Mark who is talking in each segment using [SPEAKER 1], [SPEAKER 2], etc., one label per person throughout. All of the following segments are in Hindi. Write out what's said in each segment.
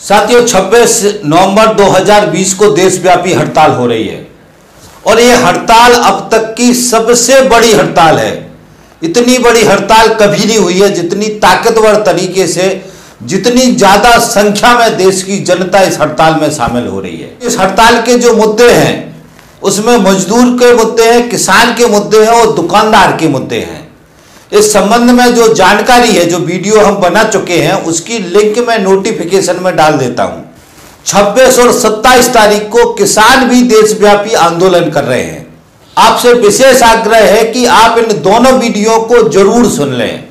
[SPEAKER 1] साथियों 26 नवंबर 2020 को देशव्यापी हड़ताल हो रही है। और ये हड़ताल अब तक की सबसे बड़ी हड़ताल है। इतनी बड़ी हड़ताल कभी नहीं हुई है जितनी ताकतवर तरीके से, जितनी ज़्यादा संख्या में देश की जनता इस हड़ताल में शामिल हो रही है। इस हड़ताल के जो मुद्दे हैं, उसमें मजदूर के मुद्दे हैं, किसान के मुद्दे हैं और दुकानदार के मुद्दे हैं। इस संबंध में जो जानकारी है, जो वीडियो हम बना चुके हैं, उसकी लिंक मैं नोटिफिकेशन में डाल देता हूँ। 26 और 27 तारीख को किसान भी देशव्यापी आंदोलन कर रहे हैं। आपसे विशेष आग्रह है कि आप इन दोनों वीडियो को ज़रूर सुन लें,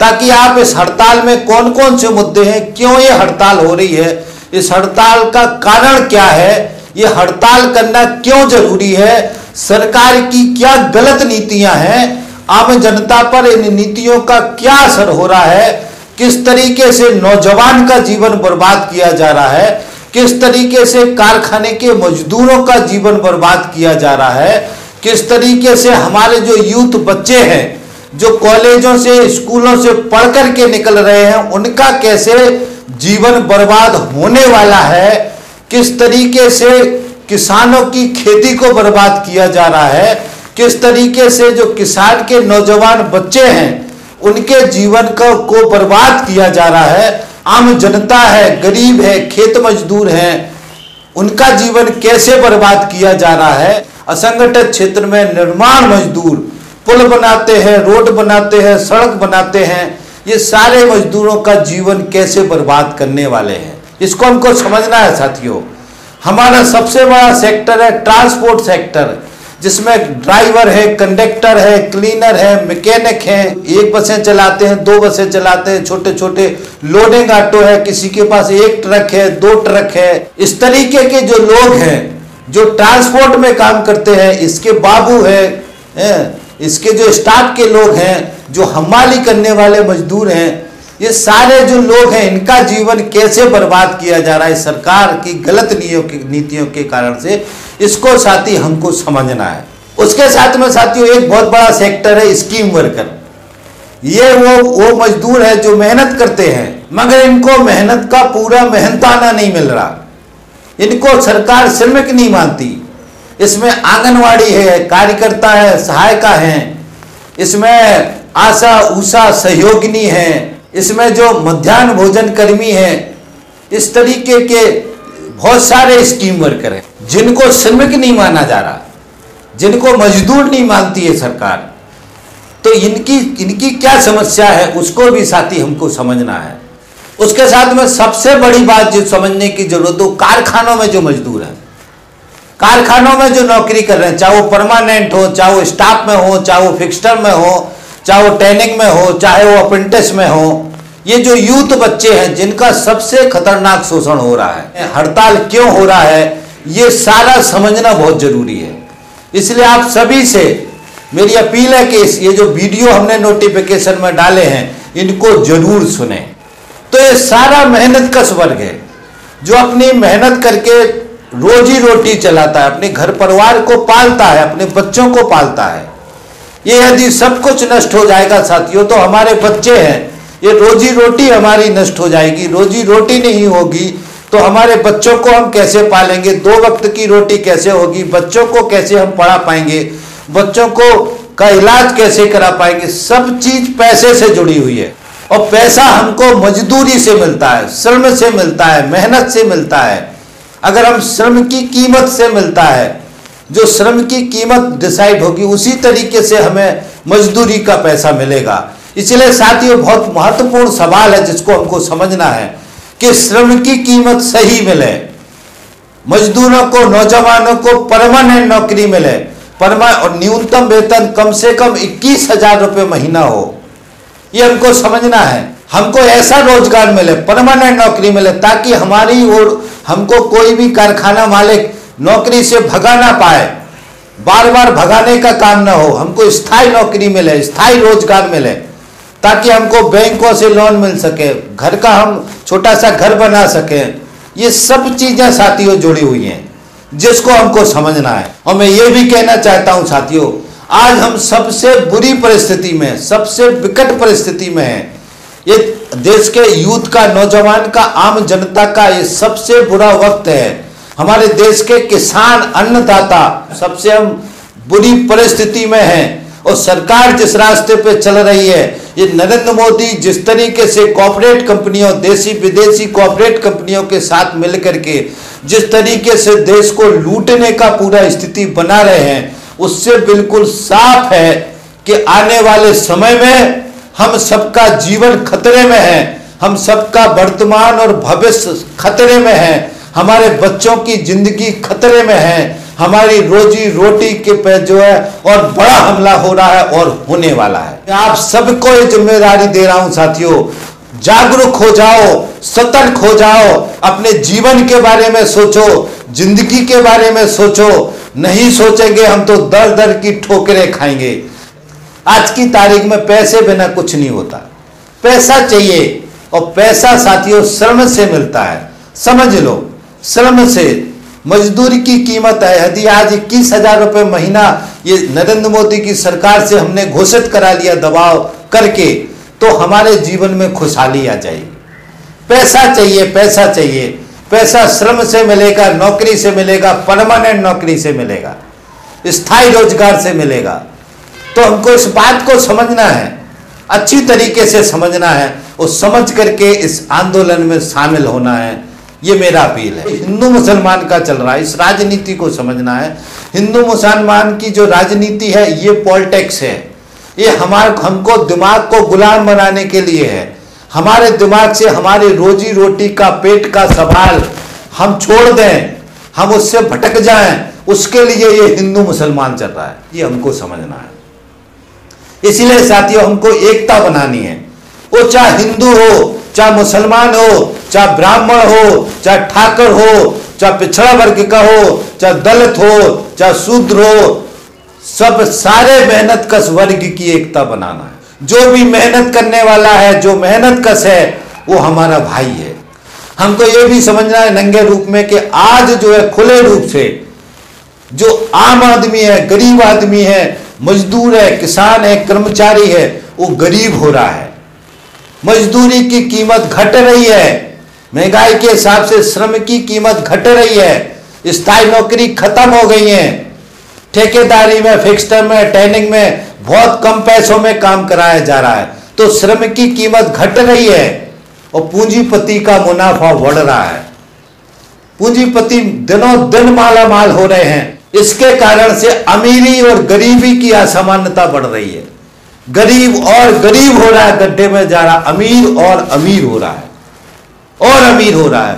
[SPEAKER 1] ताकि आप इस हड़ताल में कौन कौन से मुद्दे हैं, क्यों ये हड़ताल हो रही है, इस हड़ताल का कारण क्या है, ये हड़ताल करना क्यों ज़रूरी है, सरकार की क्या गलत नीतियाँ हैं आम जनता पर इन नीतियों का क्या असर हो रहा है? किस तरीके से नौजवान का जीवन बर्बाद किया जा रहा है? किस तरीके से कारखाने के मजदूरों का जीवन बर्बाद किया जा रहा है? किस तरीके से हमारे जो यूथ बच्चे हैं, जो कॉलेजों से, स्कूलों से पढ़ करके निकल रहे हैं, उनका कैसे जीवन बर्बाद होने वाला है? किस तरीके से किसानों की खेती को बर्बाद किया जा रहा है? किस तरीके से जो किसान के नौजवान बच्चे हैं उनके जीवन को, को बर्बाद किया जा रहा है। आम जनता है गरीब है खेत मजदूर हैं उनका जीवन कैसे बर्बाद किया जा रहा है? असंगठित क्षेत्र में निर्माण मजदूर पुल बनाते हैं रोड बनाते हैं सड़क बनाते हैं ये सारे मजदूरों का जीवन कैसे बर्बाद करने वाले हैं? इसको हमको समझना है साथियों। हमारा सबसे बड़ा सेक्टर है ट्रांसपोर्ट सेक्टर। जिसमें ड्राइवर है कंडक्टर है क्लीनर है मैकेनिक है एक बसें चलाते हैं दो बसें चलाते हैं छोटे छोटे लोडिंग ऑटो है किसी के पास एक ट्रक है दो ट्रक है। इस तरीके के जो लोग हैं जो ट्रांसपोर्ट में काम करते हैं इसके बाबू है, इसके जो स्टाफ के लोग हैं जो हमाली करने वाले मजदूर हैं ये सारे जो लोग हैं, इनका जीवन कैसे बर्बाद किया जा रहा है सरकार की गलत नीतियों के कारण से, इसको साथी हमको समझना है। उसके साथ में साथियों, एक बहुत बड़ा सेक्टर है स्कीम वर्कर ये वो वो मजदूर है जो मेहनत करते हैं, मगर इनको मेहनत का पूरा मेहनताना नहीं मिल रहा। इनको सरकार श्रमिक नहीं मानती। इसमें आंगनवाड़ी है, कार्यकर्ता है, सहायिका है। इसमें आशा उषा सहयोगिनी है। इसमें जो मध्यान्ह भोजन कर्मी है, इस तरीके के बहुत सारे स्कीम वर्कर हैं जिनको श्रमिक नहीं माना जा रहा, जिनको मजदूर नहीं मानती है सरकार तो इनकी इनकी क्या समस्या है, उसको भी साथी हमको समझना है। उसके साथ में सबसे बड़ी बात जो समझने की ज़रूरत हो, कारखानों में जो मजदूर हैं। कारखानों में जो नौकरी कर रहे हैं, चाहे वो परमानेंट हो, चाहे वो स्टाफ में हो, चाहे वो फिक्सटर में हो चाहे वो ट्रेनिंग में हो, चाहे वो अप्रेंटिस में हो, ये जो यूथ बच्चे हैं, जिनका सबसे खतरनाक शोषण हो रहा है हड़ताल क्यों हो रहा है, ये सारा समझना बहुत ज़रूरी है। इसलिए आप सभी से मेरी अपील है कि ये जो वीडियो हमने नोटिफिकेशन में डाले हैं, इनको ज़रूर सुने। तो ये सारा मेहनत का स्वर्ग है। जो अपनी मेहनत करके रोजी रोटी चलाता है, अपने घर परिवार को पालता है, अपने बच्चों को पालता है ये यदि सब कुछ नष्ट हो जाएगा साथियों तो हमारे बच्चे हैं। ये रोजी रोटी हमारी नष्ट हो जाएगी। रोजी रोटी नहीं होगी तो हमारे बच्चों को हम कैसे पालेंगे? दो वक्त की रोटी कैसे होगी? बच्चों को कैसे हम पढ़ा पाएँगे? बच्चों को का इलाज कैसे करा पाएँगे? सब चीज़ पैसे से जुड़ी हुई है। और पैसा हमको मजदूरी से मिलता है, श्रम से मिलता है, मेहनत से मिलता है। अगर हम श्रम की कीमत से मिलता है जो श्रम की कीमत डिसाइड होगी, उसी तरीके से हमें मजदूरी का पैसा मिलेगा। इसलिए साथियों, बहुत महत्वपूर्ण सवाल है जिसको हमको समझना है कि श्रम की कीमत सही मिले, मजदूरों को, नौजवानों को परमानेंट नौकरी मिले, परमा, और न्यूनतम वेतन कम से कम इक्कीस हज़ार रुपये महीना हो। ये हमको समझना है। हमको ऐसा रोज़गार मिले, परमानेंट नौकरी मिले, ताकि हमारी और हमको कोई भी कारखाना मालिक नौकरी से भगा ना पाए। बार बार भगाने का काम ना हो। हमको स्थायी नौकरी मिले, स्थायी रोज़गार मिले, ताकि हमको बैंकों से लोन मिल सके, घर का हम छोटा सा घर बना सके। ये सब चीज़ें साथियों जुड़ी हुई हैं, जिसको हमको समझना है। और मैं ये भी कहना चाहता हूँ, साथियों, आज हम सबसे बुरी परिस्थिति में, सबसे विकट परिस्थिति में हैं। ये देश के यूथ का, नौजवान का, आम जनता का ये सबसे बुरा वक्त है। हमारे देश के किसान अन्नदाता सबसे हम बुरी परिस्थिति में हैं और सरकार जिस रास्ते पे चल रही है, ये नरेंद्र मोदी जिस तरीके से कॉरपोरेट कंपनियों देसी विदेशी कॉरपोरेट कंपनियों के साथ मिलकर के जिस तरीके से देश को लूटने का पूरा स्थिति बना रहे हैं, उससे बिल्कुल साफ़ है कि आने वाले समय में हम सबका जीवन खतरे में है, हम सबका वर्तमान और भविष्य खतरे में है। हमारे बच्चों की ज़िंदगी खतरे में है, हमारी रोजी रोटी के पे जो है, और बड़ा हमला हो रहा है और होने वाला है। आप सबको ये ज़िम्मेदारी दे रहा हूँ साथियों, जागरूक हो जाओ, सतर्क हो जाओ, अपने जीवन के बारे में सोचो, ज़िंदगी के बारे में सोचो, नहीं सोचेंगे हम तो दर दर की ठोकरें खाएँगे। आज की तारीख में पैसे बिना कुछ नहीं होता। पैसा चाहिए, और पैसा साथियों, श्रम से मिलता है। समझ लो। श्रम से मजदूरी की कीमत है। यदि आज इक्कीस हज़ार रुपये महीना, ये नरेंद्र मोदी की सरकार से हमने घोषित करा लिया दबाव करके तो हमारे जीवन में खुशहाली आ जाएगी। पैसा चाहिए पैसा चाहिए। पैसा श्रम से मिलेगा, नौकरी से मिलेगा, परमानेंट नौकरी से मिलेगा, स्थायी रोज़गार से मिलेगा। तो हमको इस बात को समझना है, अच्छी तरीके से समझना है, और समझ करके इस आंदोलन में शामिल होना है। ये मेरा अपील है। हिंदू मुसलमान का चल रहा है, इस राजनीति को समझना है। हिंदू मुसलमान की जो राजनीति है, ये पॉलिटिक्स है। ये हमारे, हमको दिमाग को गुलाम बनाने के लिए है। हमारे दिमाग से हमारी रोजी रोटी का, पेट का सवाल हम छोड़ दें, हम उससे भटक जाएँ, उसके लिए ये हिंदू मुसलमान चल रहा है। ये हमको समझना है। इसीलिए साथियों, हमको एकता बनानी है। वो चाहे हिंदू हो, चाहे मुसलमान हो चाहे ब्राह्मण हो, चाहे ठाकर हो, चाहे पिछड़ा वर्ग का हो, चाहे दलित हो, चाहे शूद्र हो, सब सारे मेहनत कस वर्ग की एकता बनाना है। जो भी मेहनत करने वाला है, जो मेहनत कस है, वो हमारा भाई है। हमको ये भी समझना है नंगे रूप में कि आज जो है खुले रूप से जो आम आदमी है, गरीब आदमी है, मजदूर है, किसान है, कर्मचारी है, वो गरीब हो रहा है। मजदूरी की कीमत घट रही है महँगाई के हिसाब से श्रम की कीमत घट रही है, स्थायी नौकरी खत्म हो गई है। ठेकेदारी में फिक्स टर्म में ट्रेनिंग में बहुत कम पैसों में काम कराया जा रहा है। तो श्रम की कीमत घट रही है और पूंजीपति का मुनाफा बढ़ रहा है। पूंजीपति दिनों दिन माला माल हो रहे हैं। इसके कारण से अमीरी और गरीबी की असमानता बढ़ रही है। गरीब और गरीब हो रहा है, गड्ढे में जा रहा, अमीर और अमीर हो रहा है। और अमीर हो रहा है,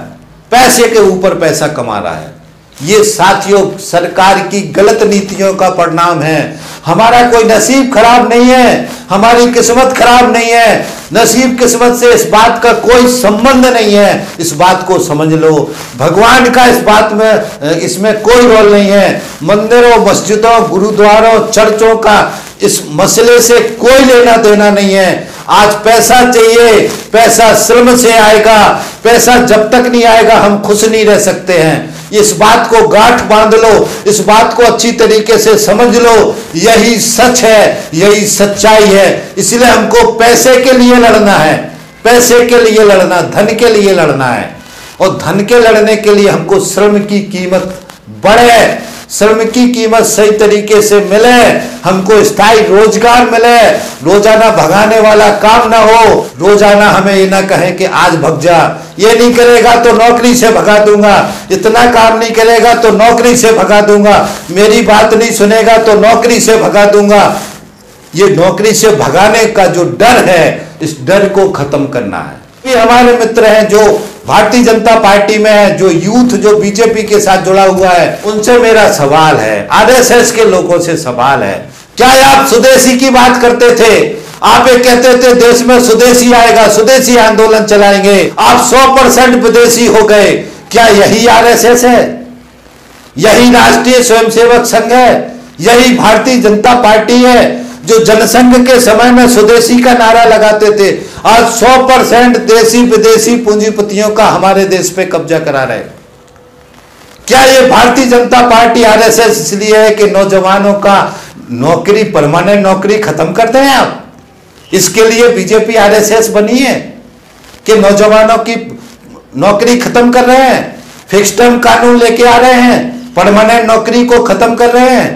[SPEAKER 1] पैसे के ऊपर पैसा कमा रहा है। ये साथियों, सरकार की गलत नीतियों का परिणाम है। हमारा कोई नसीब खराब नहीं है, हमारी किस्मत खराब नहीं है। नसीब किस्मत से इस बात का कोई संबंध नहीं है। इस बात को समझ लो। भगवान का इस बात में इसमें कोई रोल नहीं है। मंदिरों, मस्जिदों, गुरुद्वारों, चर्चों का इस मसले से कोई लेना देना नहीं है। आज पैसा चाहिए, पैसा श्रम से आएगा, पैसा जब तक नहीं आएगा हम खुश नहीं रह सकते हैं। इस बात को गांठ बाँध लो, इस बात को अच्छी तरीके से समझ लो, यही सच है, यही सच्चाई है। इसलिए हमको पैसे के लिए लड़ना है, पैसे के लिए लड़ना, धन के लिए लड़ना है। और धन के लड़ने के लिए हमको श्रम की कीमत बढ़े। श्रम की कीमत सही तरीके से मिले, हमको स्थायी रोज़गार मिले। रोज़ाना भगाने वाला काम ना हो, रोज़ाना हमें ये ना कहें कि आज भग जा। ये नहीं करेगा तो नौकरी से भगा दूँगा। इतना काम नहीं करेगा तो नौकरी से भगा दूँगा। मेरी बात नहीं सुनेगा तो नौकरी से भगा दूँगा। ये नौकरी से भगाने का जो डर है, इस डर को खत्म करना है। हमारे मित्र हैं जो भारतीय जनता पार्टी में जो यूथ, जो बीजेपी के साथ जुड़ा हुआ है, उनसे मेरा सवाल है, आरएसएस के लोगों से सवाल है। क्या आप स्वदेशी की बात करते थे? आप ये कहते थे, देश में स्वदेशी आएगा, स्वदेशी आंदोलन चलाएँगे, आप 100 परसेंट विदेशी हो गए। क्या यही आरएसएस है? यही राष्ट्रीय स्वयंसेवक संघ है? यही भारतीय जनता पार्टी है, जो जनसंघ के समय में स्वदेशी का नारा लगाते थे? आज 100 परसेंट देशी विदेशी पूंजीपतियों का हमारे देश पे कब्जा करा रहे क्या ये भारतीय जनता पार्टी आरएसएस इसलिए है कि नौजवानों का नौकरी, परमानेंट नौकरी खत्म कर दें आप? इसके लिए बीजेपी आरएसएस बनी है कि नौजवानों की नौकरी खत्म कर रहे हैं फिक्स टर्म कानून लेके आ रहे हैं, परमानेंट नौकरी को खत्म कर रहे हैं,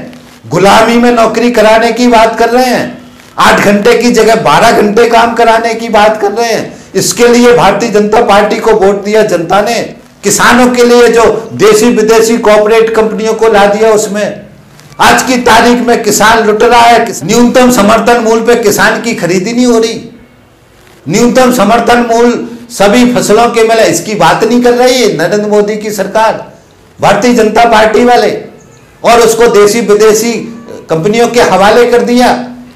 [SPEAKER 1] गुलामी में नौकरी कराने की बात कर रहे हैं। आठ घंटे की जगह बारह घंटे काम कराने की बात कर रहे हैं। इसके लिए भारतीय जनता पार्टी को वोट दिया जनता ने। किसानों के लिए जो देशी विदेशी कॉपोरेट कंपनियों को ला दिया उसमें। आज की तारीख में किसान लुट रहा है। न्यूनतम समर्थन मूल्य पे किसान की खरीदी नहीं हो रही। न्यूनतम समर्थन मूल्य सभी फ़सलों के मिले। इसकी बात नहीं कर रही है नरेंद्र मोदी की सरकार, भारतीय जनता पार्टी वाले। और उसको देशी विदेशी कंपनियों के हवाले कर दिया।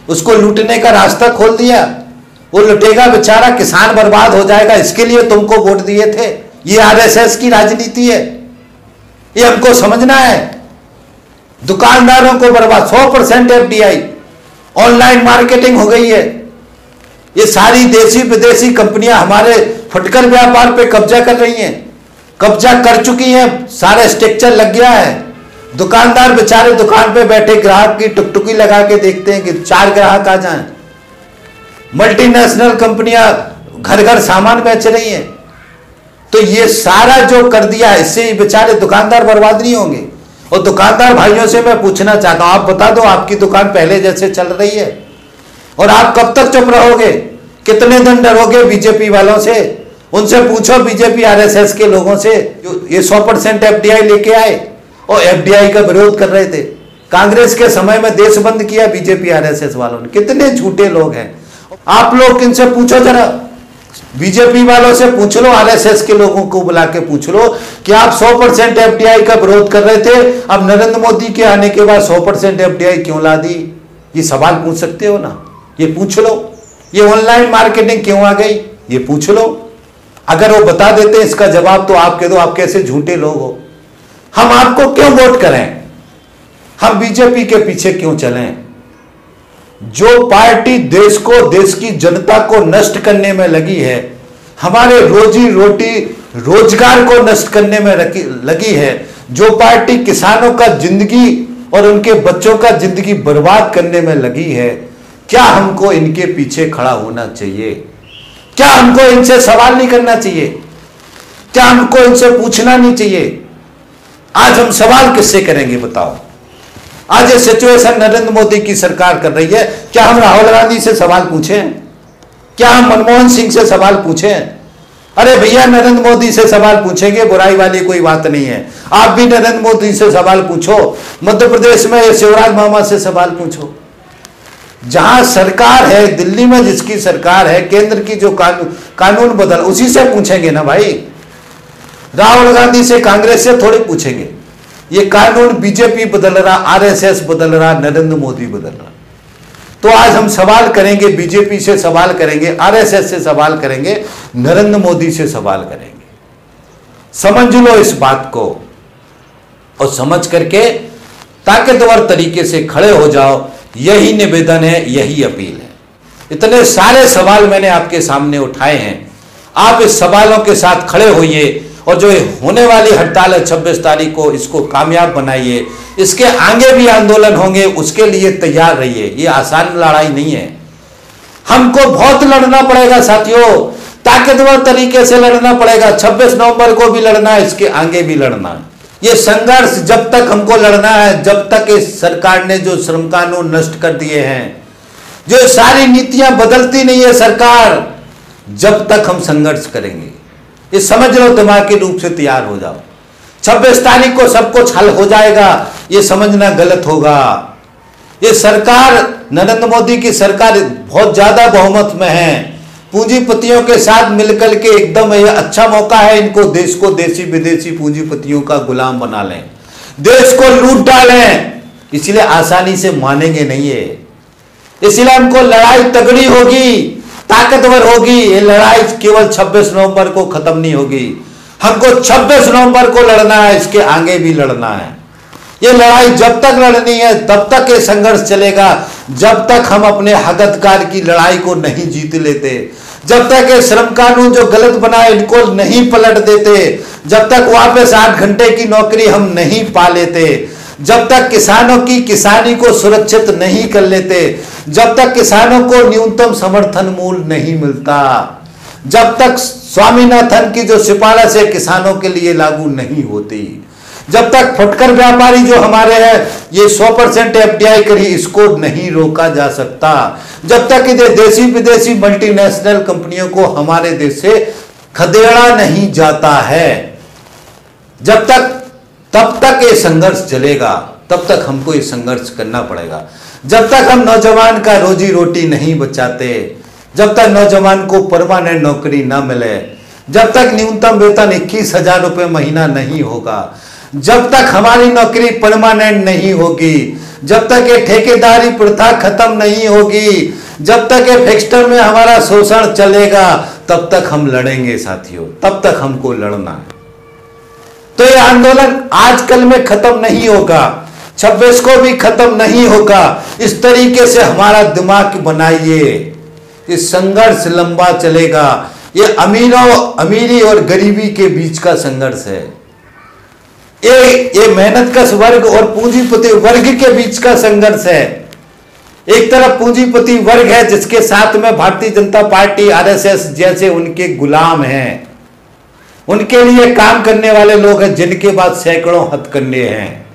[SPEAKER 1] उसको लूटने का रास्ता खोल दिया। वो लुटेगा बेचारा, किसान बर्बाद हो जाएगा, इसके लिए तुमको वोट दिए थे। ये आरएसएस की राजनीति है। ये हमको समझना है। दुकानदारों को बर्बाद, सौ परसेंट एफ़ ऑनलाइन मार्केटिंग हो गई है। ये सारी देशी विदेशी कंपनियाँ हमारे फटकर व्यापार पे कब्जा कर रही हैं। कब्जा कर चुकी हैं। सारे स्ट्रक्चर लग गया है। दुकानदार बेचारे दुकान पे बैठे ग्राहक की टुकटुकी लगा के देखते हैं कि चार ग्राहक आ जाएँ। मल्टीनेशनल कंपनियाँ घर घर सामान बेच रही हैं। तो ये सारा जो कर दिया इससे बेचारे दुकानदार बर्बाद नहीं होंगे। और दुकानदार भाइयों से मैं पूछना चाहता हूँ, आप बता दो आपकी दुकान पहले जैसे चल रही है। और आप कब तक चुप रहोगे? कितने दिन डरोगे बीजेपी वालों से? उनसे पूछो बीजेपी आरएसएस के लोगों से ये सौ परसेंट एफ़ लेके आए। और एफ़ का विरोध कर रहे थे। कांग्रेस के समय में देश बंद किया बीजेपी, आरएसएस वालों ने। कितने झूठे लोग हैं। आप लोग इनसे पूछो जरा। बीजेपी वालों से पूछ लो, आरएसएस के लोगों को बुला के पूछ लो कि आप 100 परसेंट एफडीआई का विरोध कर रहे थे। अब नरेंद्र मोदी के आने के बाद 100 परसेंट एफ़ क्यों ला दी? ये सवाल पूछ सकते हो ना। ये पूछ लो। ये ऑनलाइन मार्केटिंग क्यों आ गई? ये पूछ लो। अगर वो बता देते इसका जवाब तो आप कह दो, आप कैसे झूठे लोग हो? हम आपको क्यों वोट करें? हम बीजेपी के पीछे क्यों चलें? जो पार्टी देश को, देश की जनता को नष्ट करने में लगी है, हमारे रोजी रोटी रोज़गार को नष्ट करने में लगी है, जो पार्टी किसानों का ज़िंदगी और उनके बच्चों का ज़िंदगी बर्बाद करने में लगी है, क्या हमको इनके पीछे खड़ा होना चाहिए? क्या हमको इनसे सवाल नहीं करना चाहिए? क्या हमको इनसे पूछना नहीं चाहिए? आज हम सवाल किससे करेंगे बताओ? आज ये सिचुएशन नरेंद्र मोदी की सरकार कर रही है। क्या हम राहुल गांधी से सवाल पूछे? क्या हम मनमोहन सिंह से सवाल पूछे? अरे भैया, नरेंद्र मोदी से सवाल पूछेंगे, बुराई वाली कोई बात नहीं है। आप भी नरेंद्र मोदी से सवाल पूछो। मध्य प्रदेश में शिवराज मामा से सवाल पूछो। जहाँ सरकार है, दिल्ली में जिसकी सरकार है, केंद्र की जो कानून कानून बदल, उसी से पूछेंगे ना भाई? राहुल गांधी से कांग्रेस से थोड़ी पूछेंगे। ये कानून बीजेपी बदल रहा, आरएसएस बदल रहा, नरेंद्र मोदी बदल रहा। तो आज हम सवाल करेंगे, बीजेपी से सवाल करेंगे, आरएसएस से सवाल करेंगे, नरेंद्र मोदी से सवाल करेंगे। समझ लो इस बात को और समझ करके ताकतवर तरीके से खड़े हो जाओ। यही निवेदन है, यही अपील है। इतने सारे सवाल मैंने आपके सामने उठाए हैं। आप इस सवालों के साथ खड़े होइए। और जो होने वाली हड़ताल है छब्बीस तारीख को, इसको कामयाब बनाइए। इसके आगे भी आंदोलन होंगे, उसके लिए तैयार रहिए। ये आसान लड़ाई नहीं है। हमको बहुत लड़ना पड़ेगा, साथियों। ताकतवर तरीके से लड़ना पड़ेगा। 26 नवंबर को भी लड़ना है, इसके आगे भी लड़ना है। ये संघर्ष जब तक हमको लड़ना है, जब तक इस सरकार ने जो श्रम कानून नष्ट कर दिए हैं, जो सारी नीतियाँ बदलती नहीं है सरकार, जब तक हम संघर्ष करेंगे। ये समझ लो दिमागी रूप से तैयार हो जाओ। छब्बीस तारीख को सब कुछ हल हो जाएगा, ये समझना गलत होगा। ये सरकार, नरेंद्र मोदी की सरकार बहुत ज़्यादा बहुमत में है। पूंजीपतियों के साथ मिलकर के एकदम ये अच्छा मौका है, इनको देश को देशी विदेशी पूंजीपतियों का गुलाम बना लें। देश को लूट डालें। इसलिए आसानी से मानेंगे नहीं है इसलिए हमको लड़ाई तगड़ी होगी। ताकतवर होगी, ये लड़ाई केवल 26 नवंबर को खत्म नहीं होगी। हमको 26 नवंबर को लड़ना है, इसके आगे भी लड़ना है। ये लड़ाई जब तक लड़नी है, तब तक ये संघर्ष चलेगा। जब तक हम अपने हकतकार की लड़ाई को नहीं जीत लेते, जब तक ये श्रम कानून जो गलत बनाए, इनको नहीं पलट देते, जब तक वापस आठ घंटे की नौकरी हम नहीं पा लेते जब तक किसानों की किसानी को सुरक्षित नहीं कर लेते, जब तक किसानों को न्यूनतम समर्थन मूल्य नहीं मिलता, जब तक स्वामीनाथन की जो सिफारिश है किसानों के लिए लागू नहीं होती, जब तक फुटकर व्यापारी जो हमारे हैं, ये 100 परसेंट एफडीआई करी इसको नहीं रोका जा सकता, जब तक इधर देशी विदेशी मल्टीनेशनल कंपनियों को हमारे देश से खदेड़ा नहीं जाता है, जब तक तब तक ये संघर्ष चलेगा, तब तक हमको ये संघर्ष करना पड़ेगा। जब तक हम नौजवान का रोजी रोटी नहीं बचाते, जब तक नौजवान को परमानेंट नौकरी ना मिले, जब तक न्यूनतम वेतन इक्कीस हज़ार रुपये महीना नहीं होगा, जब तक हमारी नौकरी परमानेंट नहीं होगी, जब तक ये ठेकेदारी प्रथा खत्म नहीं होगी, जब तक ये फिक्स्टर में हमारा शोषण चलेगा, तब तक हम लड़ेंगे साथियों, तब तक हमको लड़ना है। तो ये आंदोलन आजकल में खत्म नहीं होगा, छब्बीस को भी खत्म नहीं होगा। इस तरीके से हमारा दिमाग बनाइए ये संघर्ष लंबा चलेगा। ये अमीरों, अमीरी और गरीबी के बीच का संघर्ष है। ये ये मेहनत का वर्ग और पूंजीपति वर्ग के बीच का संघर्ष है। एक तरफ़ पूंजीपति वर्ग है जिसके साथ में भारतीय जनता पार्टी, आरएसएस जैसे उनके गुलाम हैं। उनके लिए काम करने वाले लोग हैं, जिनके बाद सैकड़ों हथकंडे हैं।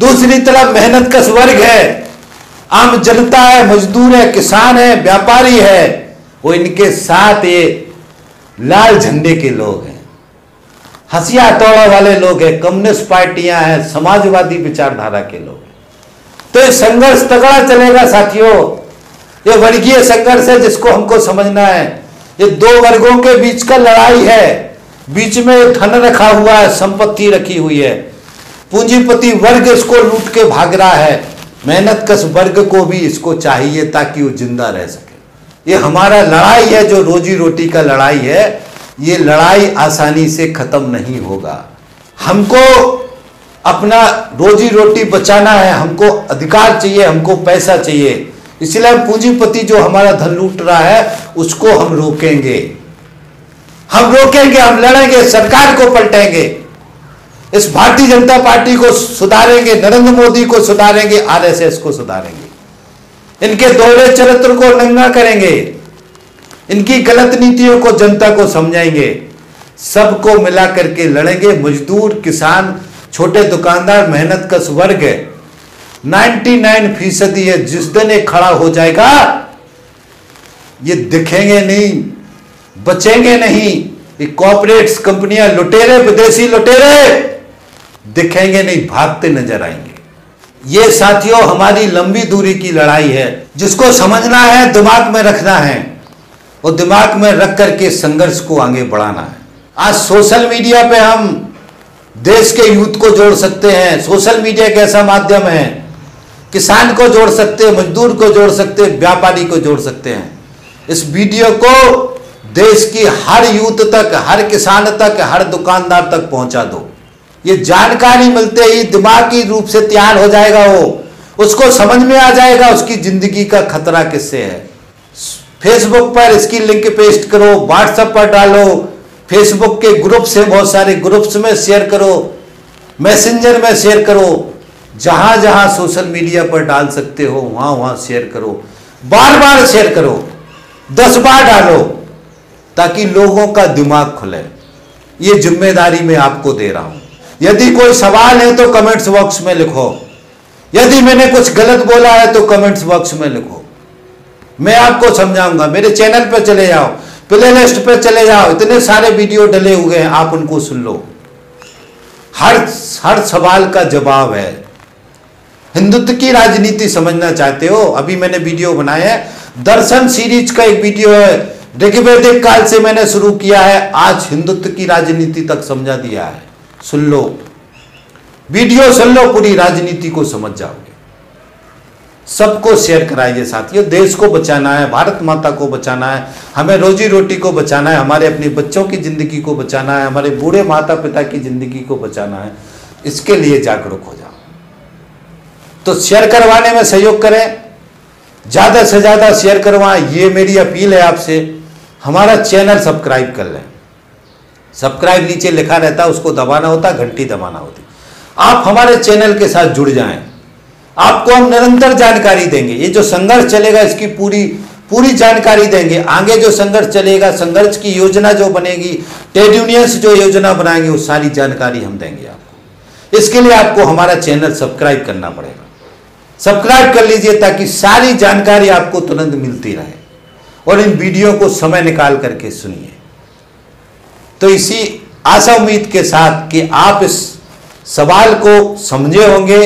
[SPEAKER 1] दूसरी तरफ़ मेहनत कस वर्ग है। आम जनता है, मजदूर है, किसान है, व्यापारी है। वो इनके साथ ये लाल झंडे के लोग हैं। हंसिया तोड़ा वाले लोग हैं, कम्युनिस्ट पार्टियाँ हैं, समाजवादी विचारधारा के लोग तो ये संघर्ष तगड़ा चलेगा, साथियों। ये वर्गीय संघर्ष है जिसको हमको समझना है। ये दो वर्गों के बीच का लड़ाई है। बीच में धन रखा हुआ है, संपत्ति रखी हुई है। पूंजीपति वर्ग इसको लूट के भाग रहा है। मेहनत कस वर्ग को भी इसको चाहिए ताकि वो ज़िंदा रह सके। ये हमारा लड़ाई है, जो रोजी रोटी का लड़ाई है, ये लड़ाई आसानी से खत्म नहीं होगा। हमको अपना रोजी रोटी बचाना है, हमको अधिकार चाहिए, हमको पैसा चाहिए। इसलिए पूंजीपति जो हमारा धन लूट रहा है, उसको हम रोकेंगे। हम रोकेंगे, हम लड़ेंगे, सरकार को पलटेंगे। इस भारतीय जनता पार्टी को सुधारेंगे, नरेंद्र मोदी को सुधारेंगे, आरएसएस को सुधारेंगे। इनके दोहरे चरित्र को नंगा करेंगे। इनकी गलत नीतियों को जनता को समझाएँगे। सबको मिला करके लड़ेंगे। मजदूर, किसान, छोटे दुकानदार मेहनत कस वर्ग। है 99 फ़ीसदी है जिस दिन ये खड़ा हो जाएगा, ये दिखेंगे नहीं। बचेंगे नहीं। ये कंपनियाँ लुटेरे, विदेशी लुटेरे, दिखेंगे नहीं, भागते नज़र आएँगे। ये साथियों, हमारी लंबी दूरी की लड़ाई है। जिसको समझना है, दिमाग में रखना है और दिमाग में रख करके संघर्ष को आगे बढ़ाना है। आज सोशल मीडिया पे हम देश के यूथ को जोड़ सकते हैं। सोशल मीडिया एक ऐसा माध्यम है, किसान को जोड़ सकते हैं मजदूर को जोड़ सकते हैं व्यापारी को जोड़ सकते हैं। इस वीडियो को देश की हर यूथ तक, हर किसान तक, हर दुकानदार तक पहुँचा दो। ये जानकारी मिलते ही दिमागी रूप से तैयार हो जाएगा वो। उसको समझ में आ जाएगा उसकी ज़िंदगी का खतरा किससे है। फेसबुक पर इसकी लिंक पेस्ट करो व्हाट्सएप पर डालो फेसबुक के ग्रुप से बहुत सारे ग्रुप्स में शेयर करो मैसेंजर में शेयर करो, जहाँ जहाँ सोशल मीडिया पर डाल सकते हो, वहाँ वहाँ शेयर करो। बार बार शेयर करो, दस बार डालो। ताकि लोगों का दिमाग खुले। ये ज़िम्मेदारी मैं आपको दे रहा हूँ। यदि कोई सवाल है तो कमेंट्स बॉक्स में लिखो। यदि मैंने कुछ गलत बोला है तो कमेंट्स बॉक्स में लिखो। मैं आपको समझाऊँगा। मेरे चैनल पर चले जाओ प्ले लिस्ट पर चले जाओ। इतने सारे वीडियो डले हुए हैं, आप उनको सुन लो। हर हर सवाल का जवाब है। हिंदुत्व की राजनीति समझना चाहते हो? अभी मैंने वीडियो बनाया है। दर्शन सीरीज़ का एक वीडियो है। ऋग्वेदिक काल से मैंने शुरू किया है, आज हिंदुत्व की राजनीति तक समझा दिया है। सुन लो, वीडियो सुन लो, पूरी राजनीति को समझ जाओगे। सबको शेयर कराइए साथियों देश को बचाना है, भारत माता को बचाना है, हमें रोजी रोटी को बचाना है, हमारे अपने बच्चों की ज़िंदगी को बचाना है, हमारे बूढ़े माता पिता की ज़िंदगी को बचाना है। इसके लिए जागरूक हो जाओ। तो शेयर करवाने में सहयोग करें, ज़्यादा से ज़्यादा शेयर करवाएँ, ये मेरी अपील है आपसे। हमारा चैनल सब्सक्राइब कर लें। सब्सक्राइब नीचे लिखा रहता है उसको दबाना होता, घंटी दबाना होती। आप हमारे चैनल के साथ जुड़ जाएँ। आपको हम निरंतर जानकारी देंगे। ये जो संघर्ष चलेगा, इसकी पूरी पूरी जानकारी देंगे। आगे जो संघर्ष चलेगा, संघर्ष की योजना जो बनेगी, ट्रेड यूनियंस जो योजना बनाएँगे, वो सारी जानकारी हम देंगे आपको। इसके लिए आपको हमारा चैनल सब्सक्राइब करना पड़ेगा। सब्सक्राइब कर लीजिए ताकि सारी जानकारी आपको तुरंत मिलती रहे। और इन वीडियो को समय निकाल करके सुनिए। तो इसी आशा उम्मीद के साथ कि आप इस सवाल को समझे होंगे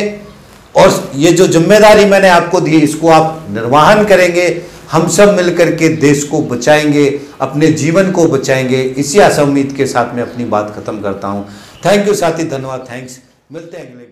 [SPEAKER 1] और ये जो ज़िम्मेदारी मैंने आपको दी, इसको आप निर्वाहन करेंगे, हम सब मिलकर के देश को बचाएँगे, अपने जीवन को बचाएँगे। इसी आशा उम्मीद के साथ मैं अपनी बात खत्म करता हूँ। थैंक यू साथी, धन्यवाद थैंक्स मिलते हैं अगले